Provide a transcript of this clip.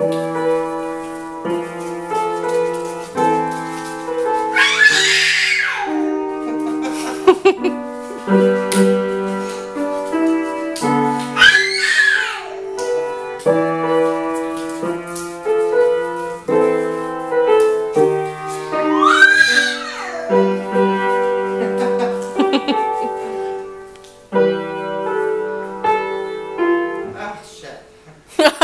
oh, shit.